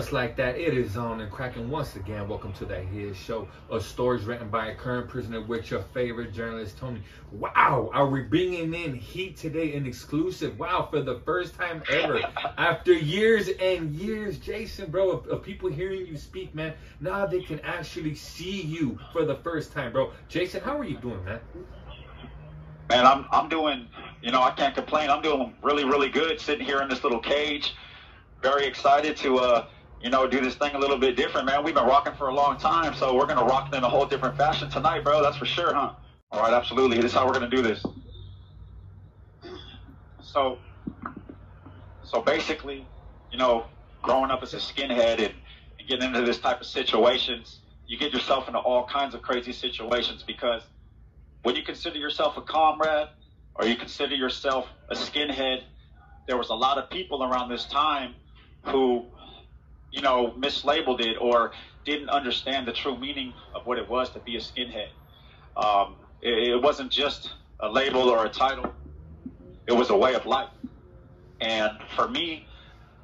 Just like that, it is on and cracking once again. Welcome to that here Show, a stories written by a current prisoner with your favorite journalist, Tony. Wow, are we bringing in heat today, an exclusive? Wow, for the first time ever, after years and years, Jason, bro, of, of people hearing you speak, man, now they can actually see you for the first time, bro. Jason, how are you doing, man? Man, I'm I'm doing, you know, I can't complain. I'm doing really, really good sitting here in this little cage very excited to, uh, you know, do this thing a little bit different, man. We've been rocking for a long time, so we're gonna rock it in a whole different fashion tonight, bro. That's for sure, huh? All right, absolutely. This is how we're gonna do this. So, so basically, you know, growing up as a skinhead and, and getting into this type of situations, you get yourself into all kinds of crazy situations because when you consider yourself a comrade or you consider yourself a skinhead, there was a lot of people around this time who, you know, mislabeled it or didn't understand the true meaning of what it was to be a skinhead. Um, it, it wasn't just a label or a title; it was a way of life. And for me,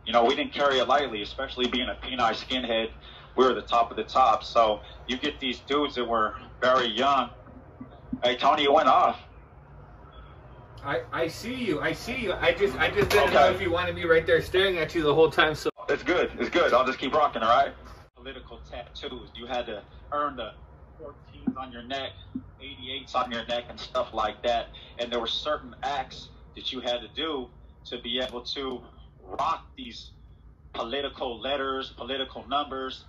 you know, we didn't carry it lightly, especially being a Peni skinhead. We were the top of the top. So you get these dudes that were very young. Hey, Tony, you went off. I, I see you. I see you. I just I just didn't okay. know if you wanted me right there staring at you the whole time. So it's good. It's good. I'll just keep rocking. All right. Political tattoos. You had to earn the 14s on your neck, 88s on your neck, and stuff like that. And there were certain acts that you had to do to be able to rock these political letters, political numbers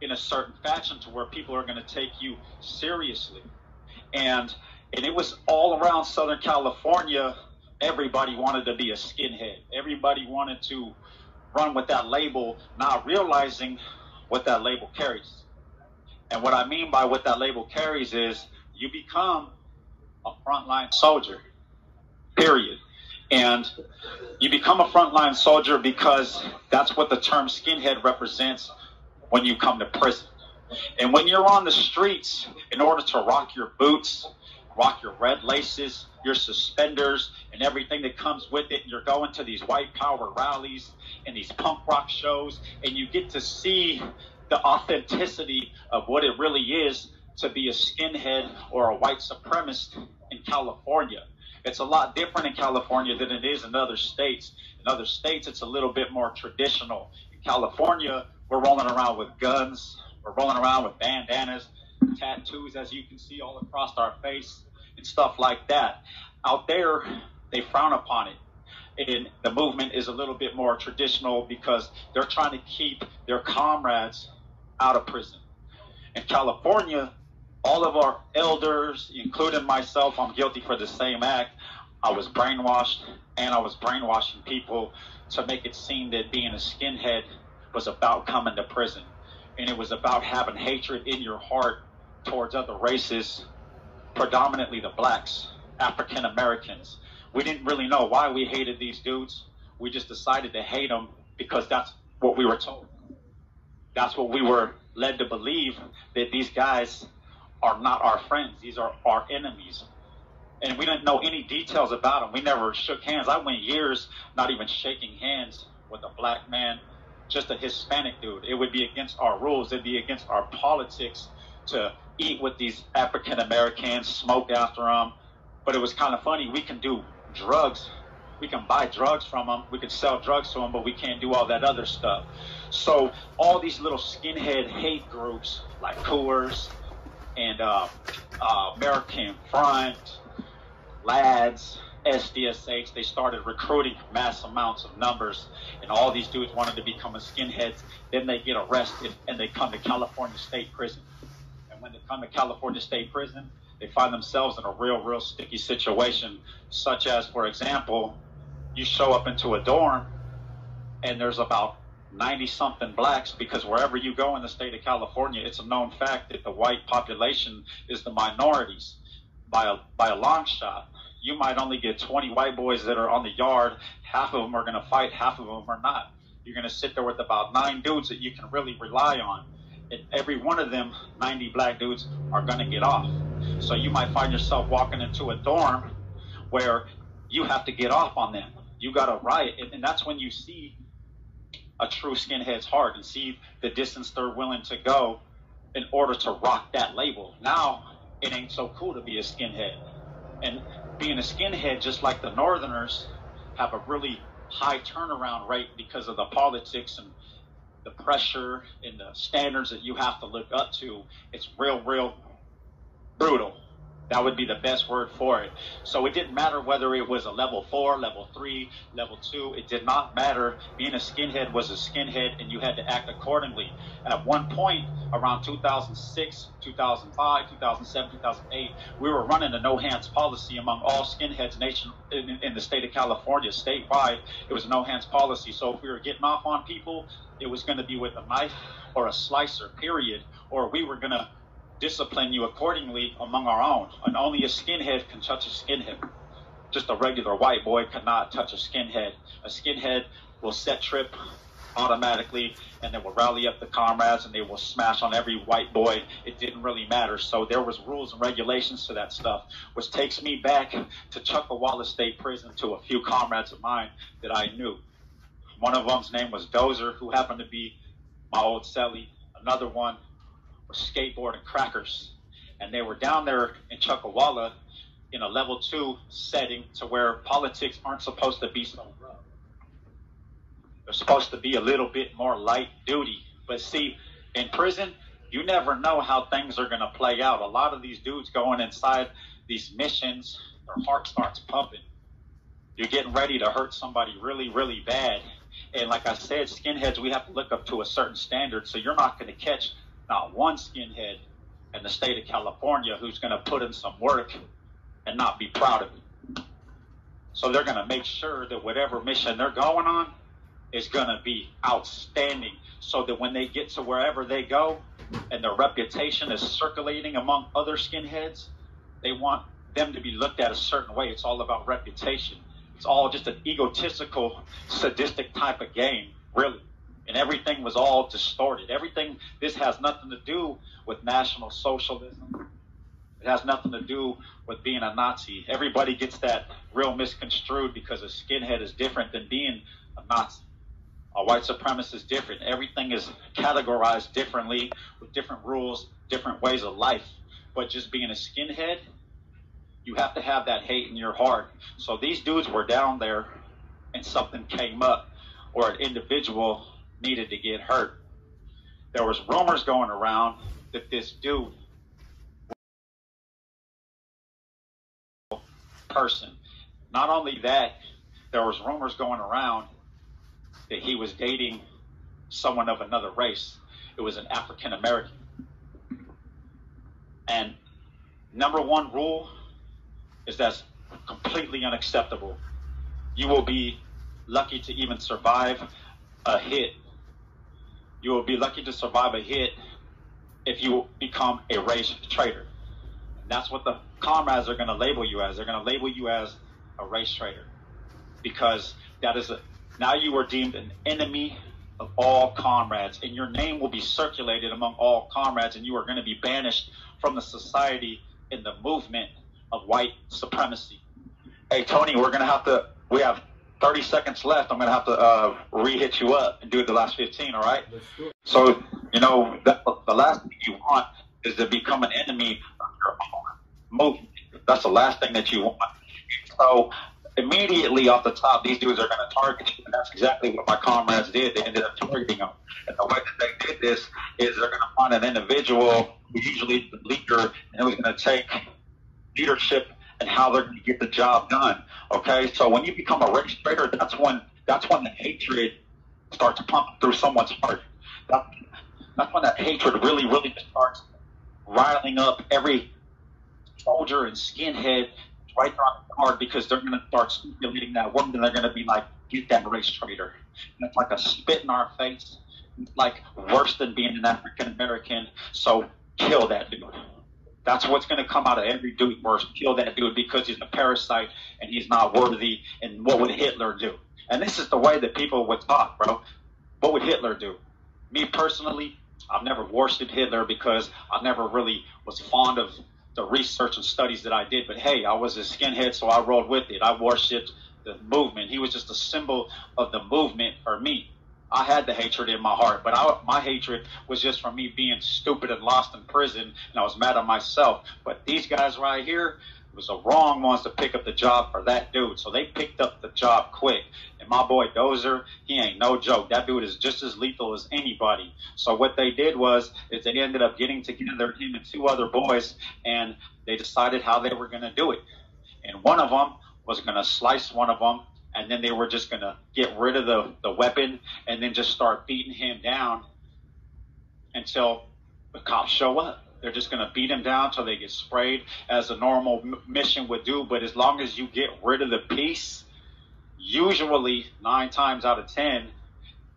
in a certain fashion to where people are going to take you seriously. And and it was all around Southern California. Everybody wanted to be a skinhead. Everybody wanted to run with that label, not realizing what that label carries. And what I mean by what that label carries is you become a frontline soldier, period. And you become a frontline soldier because that's what the term skinhead represents when you come to prison. And when you're on the streets, in order to rock your boots, rock your red laces, your suspenders, and everything that comes with it. And you're going to these white power rallies and these punk rock shows, and you get to see the authenticity of what it really is to be a skinhead or a white supremacist in California. It's a lot different in California than it is in other states. In other states, it's a little bit more traditional. In California, we're rolling around with guns, we're rolling around with bandanas, tattoos, as you can see all across our face and stuff like that. Out there, they frown upon it. And the movement is a little bit more traditional because they're trying to keep their comrades out of prison. In California, all of our elders, including myself, I'm guilty for the same act. I was brainwashed and I was brainwashing people to make it seem that being a skinhead was about coming to prison. And it was about having hatred in your heart towards other races predominantly the blacks, African Americans. We didn't really know why we hated these dudes. We just decided to hate them because that's what we were told. That's what we were led to believe that these guys are not our friends. These are our enemies. And we didn't know any details about them. We never shook hands. I went years not even shaking hands with a black man, just a Hispanic dude. It would be against our rules. It'd be against our politics to eat with these African Americans, smoke after them. But it was kind of funny. We can do drugs. We can buy drugs from them. We can sell drugs to them, but we can't do all that other stuff. So all these little skinhead hate groups like Coors and uh, uh, American Front, Lads, SDSH, they started recruiting mass amounts of numbers, and all these dudes wanted to become a skinheads. Then they get arrested and they come to California State Prison when they come to California State Prison, they find themselves in a real, real sticky situation, such as, for example, you show up into a dorm and there's about 90 something blacks because wherever you go in the state of California, it's a known fact that the white population is the minorities by a, by a long shot. You might only get 20 white boys that are on the yard. Half of them are going to fight, half of them are not. You're going to sit there with about nine dudes that you can really rely on every one of them 90 black dudes are going to get off. So you might find yourself walking into a dorm where you have to get off on them. You got to riot. And, and that's when you see a true skinhead's heart and see the distance they're willing to go in order to rock that label. Now it ain't so cool to be a skinhead. And being a skinhead, just like the Northerners, have a really high turnaround rate because of the politics and the pressure and the standards that you have to look up to. It's real, real brutal. That would be the best word for it. So it didn't matter whether it was a level four, level three, level two. It did not matter. Being a skinhead was a skinhead, and you had to act accordingly. And At one point, around 2006, 2005, 2007, 2008, we were running a no hands policy among all skinheads nation in, in the state of California, statewide. It was a no hands policy. So if we were getting off on people, it was going to be with a knife or a slicer, period, or we were going to discipline you accordingly among our own. And only a skinhead can touch a skinhead. Just a regular white boy cannot touch a skinhead. A skinhead will set trip automatically and they will rally up the comrades and they will smash on every white boy. It didn't really matter. So there was rules and regulations to that stuff, which takes me back to Chuckawalla State Prison to a few comrades of mine that I knew. One of them's name was Dozer, who happened to be my old cellie. Another one were skateboarding crackers. And they were down there in Chuckawalla in a level two setting to where politics aren't supposed to be so rough. They're supposed to be a little bit more light duty. But see, in prison, you never know how things are going to play out. A lot of these dudes going inside these missions, their heart starts pumping. You're getting ready to hurt somebody really, really bad. And like I said, skinheads, we have to look up to a certain standard. So you're not going to catch not one skinhead in the state of California who's going to put in some work and not be proud of it. So they're going to make sure that whatever mission they're going on is going to be outstanding so that when they get to wherever they go and their reputation is circulating among other skinheads, they want them to be looked at a certain way. It's all about reputation. It's all just an egotistical, sadistic type of game, really and everything was all distorted. Everything, this has nothing to do with National Socialism. It has nothing to do with being a Nazi. Everybody gets that real misconstrued because a skinhead is different than being a Nazi. A white supremacist is different. Everything is categorized differently with different rules, different ways of life. But just being a skinhead, you have to have that hate in your heart. So these dudes were down there and something came up or an individual needed to get hurt. There was rumors going around that this dude person. Not only that, there was rumors going around that he was dating someone of another race. It was an African American. And number one rule is that's completely unacceptable. You will be lucky to even survive a hit you will be lucky to survive a hit if you become a race traitor. And that's what the comrades are going to label you as. They're going to label you as a race traitor because that is a now you are deemed an enemy of all comrades, and your name will be circulated among all comrades, and you are going to be banished from the society in the movement of white supremacy. Hey, Tony, we're going to have to. We have 30 seconds left. I'm going to have to uh, re-hit you up and do the last 15, all right? So, you know, the, the last thing you want is to become an enemy of your own movement. That's the last thing that you want. So, immediately off the top, these dudes are going to target you, and that's exactly what my comrades did. They ended up targeting them. And the way that they did this is they're going to find an individual usually the leader and who's going to take leadership and how they're going to get the job done. Okay, so when you become a race traitor, that's when that's when the hatred starts pumping through someone's heart. That, that's when that hatred really, really starts riling up every soldier and skinhead right there on the card because they're going to start stimulating that woman and they're going to be like, get that race traitor. And it's like a spit in our face, like worse than being an African American. So kill that dude. That's what's going to come out of every dude worse. Kill that dude because he's a parasite and he's not worthy. And what would Hitler do? And this is the way that people would talk, bro. What would Hitler do? Me personally, I've never worshipped Hitler because I never really was fond of the research and studies that I did. But hey, I was a skinhead, so I rolled with it. I worshipped the movement. He was just a symbol of the movement for me. I had the hatred in my heart, but I, my hatred was just from me being stupid and lost in prison, and I was mad at myself. But these guys right here was the wrong ones to pick up the job for that dude, so they picked up the job quick. And my boy Dozer, he ain't no joke. That dude is just as lethal as anybody. So what they did was, is they ended up getting together, him and two other boys, and they decided how they were going to do it. And one of them was going to slice one of them and then they were just going to get rid of the, the weapon and then just start beating him down until the cops show up. They're just going to beat him down until they get sprayed, as a normal m- mission would do. But as long as you get rid of the piece, usually nine times out of ten,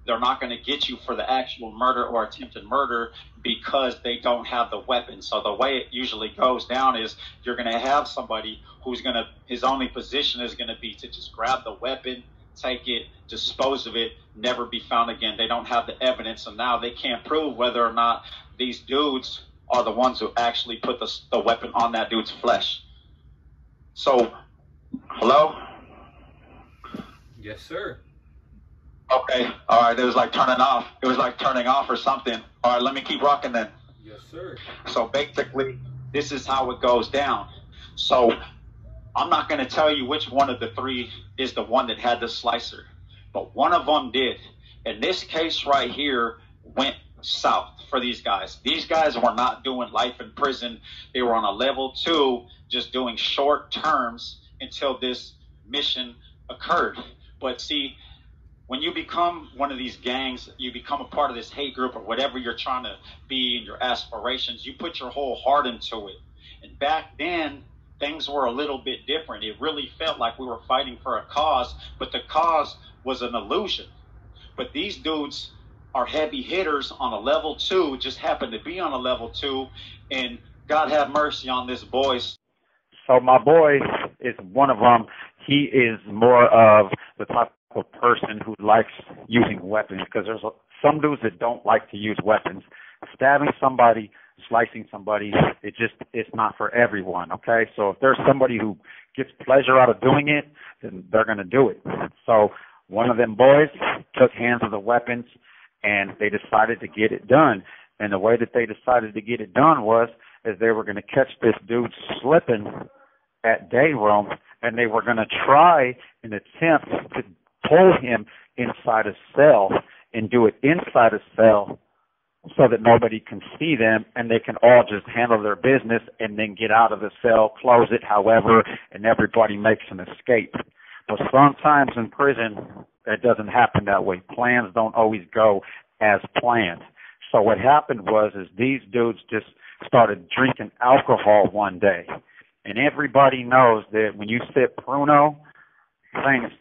they're not going to get you for the actual murder or attempted murder because they don't have the weapon. So the way it usually goes down is you're going to have somebody who's going to his only position is going to be to just grab the weapon, take it, dispose of it, never be found again. They don't have the evidence, and now they can't prove whether or not these dudes are the ones who actually put the, the weapon on that dude's flesh. So, hello. Yes, sir. Okay. All right. It was like turning off. It was like turning off or something. All right. Let me keep rocking then. Yes, sir. So basically, this is how it goes down. So I'm not going to tell you which one of the three is the one that had the slicer, but one of them did. And this case right here went south for these guys. These guys were not doing life in prison. They were on a level two, just doing short terms until this mission occurred. But see, when you become one of these gangs, you become a part of this hate group or whatever you're trying to be in your aspirations, you put your whole heart into it. And back then, things were a little bit different. It really felt like we were fighting for a cause, but the cause was an illusion. But these dudes are heavy hitters on a level two, just happen to be on a level two, and God have mercy on this boy. So my boy is one of them. He is more of the type of person who likes using weapons because there's some dudes that don't like to use weapons. Stabbing somebody, slicing somebody, it just it's not for everyone. Okay, so if there's somebody who gets pleasure out of doing it, then they're gonna do it. So one of them boys took hands of the weapons and they decided to get it done. And the way that they decided to get it done was is they were going to catch this dude slipping at day room and they were going to try and attempt to pull him inside a cell and do it inside a cell so that nobody can see them and they can all just handle their business and then get out of the cell, close it however, and everybody makes an escape. But sometimes in prison, it doesn't happen that way. Plans don't always go as planned. So what happened was is these dudes just started drinking alcohol one day. And everybody knows that when you sip Pruno, things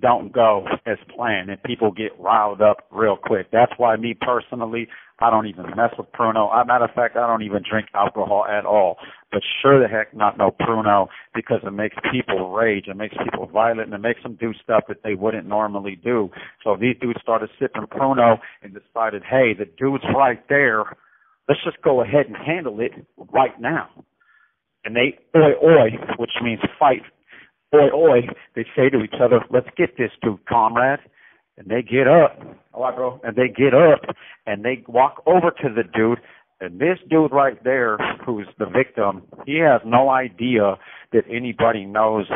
don't go as planned and people get riled up real quick. That's why me personally, I don't even mess with Pruno. As a matter of fact, I don't even drink alcohol at all. But sure the heck not no Pruno because it makes people rage, it makes people violent, and it makes them do stuff that they wouldn't normally do. So these dudes started sipping Pruno and decided, hey, the dude's right there. Let's just go ahead and handle it right now. And they oi oi, which means fight oi, oi, they say to each other, let's get this dude, comrade. And they get up. All right, bro. And they get up and they walk over to the dude. And this dude right there, who's the victim, he has no idea that anybody knows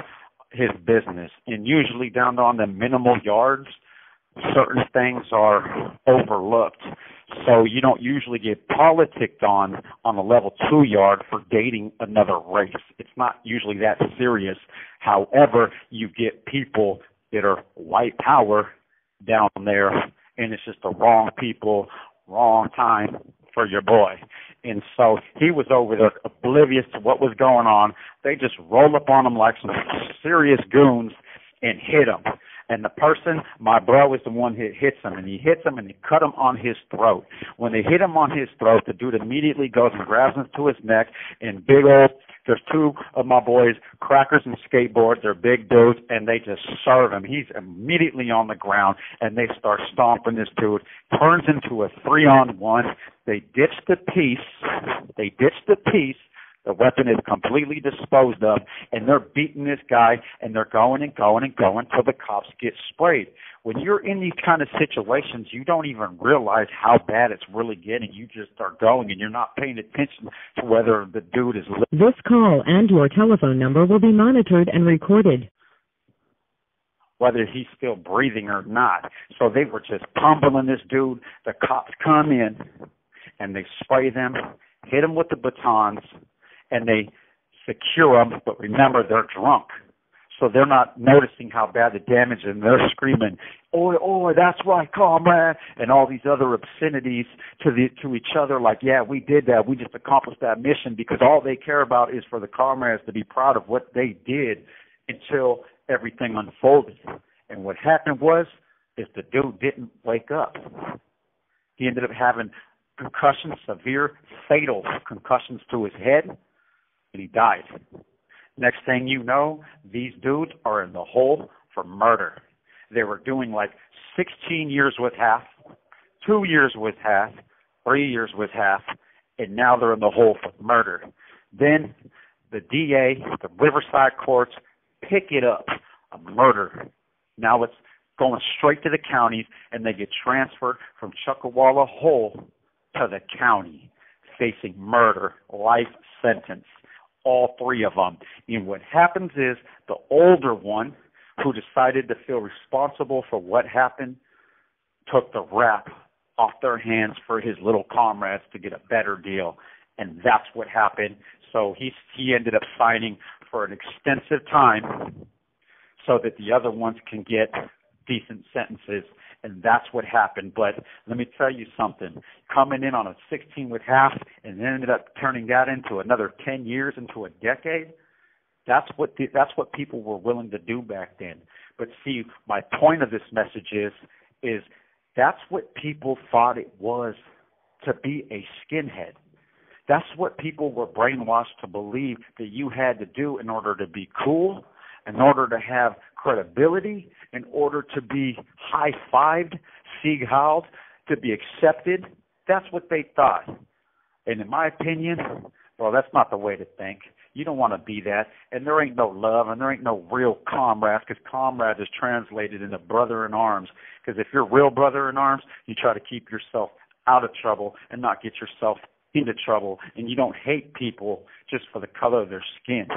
his business. And usually down on the minimal yards, certain things are overlooked. So you don't usually get politicked on on a level two yard for dating another race. It's not usually that serious. However, you get people that are white power down there, and it's just the wrong people, wrong time for your boy. And so he was over there oblivious to what was going on. They just roll up on him like some serious goons and hit him. And the person, my bro, is the one who hits him, and he hits him and he cut him on his throat. When they hit him on his throat, the dude immediately goes and grabs him to his neck and big old. There's two of my boys, crackers and skateboards. They're big dudes, and they just serve him. He's immediately on the ground, and they start stomping this dude. Turns into a three-on-one. They ditch the piece. They ditch the piece the weapon is completely disposed of, and they're beating this guy, and they're going and going and going till the cops get sprayed. when you're in these kind of situations, you don't even realize how bad it's really getting. You just start going and you're not paying attention to whether the dude is. Li- This call and your telephone number will be monitored and recorded. whether he's still breathing or not. So they were just pummeling this dude. The cops come in and they spray them, hit him with the batons, and they secure them. But remember, they're drunk. So they're not noticing how bad the damage is, and they're screaming, "Oi, oi, that's right, comrade!" and all these other obscenities to the to each other, like, "Yeah, we did that. We just accomplished that mission." Because all they care about is for the comrades to be proud of what they did until everything unfolded. And what happened was, is the dude didn't wake up. He ended up having concussions, severe, fatal concussions to his head, and he died. Next thing you know, these dudes are in the hole for murder. They were doing like 16 years with half, two years with half, three years with half, and now they're in the hole for murder. Then the DA, the Riverside courts, pick it up, a murder. Now it's going straight to the counties, and they get transferred from Chuckawalla Hole to the county, facing murder, life sentence all three of them. And what happens is the older one, who decided to feel responsible for what happened, took the rap off their hands for his little comrades to get a better deal. And that's what happened. So he he ended up signing for an extensive time so that the other ones can get decent sentences and that's what happened. But let me tell you something. Coming in on a 16 with half and ended up turning that into another 10 years into a decade. That's what the, that's what people were willing to do back then. But see, my point of this message is is that's what people thought it was to be a skinhead. That's what people were brainwashed to believe that you had to do in order to be cool, in order to have credibility, in order to be high fived, sieg heiled, to be accepted. That's what they thought. And in my opinion, well, that's not the way to think. You don't want to be that. And there ain't no love and there ain't no real comrades because comrade is translated into brother in arms. Because if you're real brother in arms, you try to keep yourself out of trouble and not get yourself into trouble. And you don't hate people just for the color of their skin.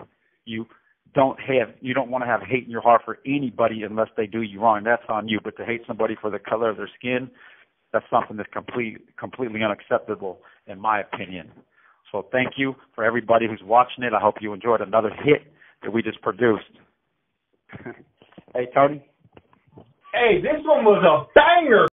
You don't have you don't want to have hate in your heart for anybody unless they do you wrong. That's on you. But to hate somebody for the color of their skin, that's something that's complete completely unacceptable in my opinion. So thank you for everybody who's watching it. I hope you enjoyed another hit that we just produced. hey Tony. Hey, this one was a banger.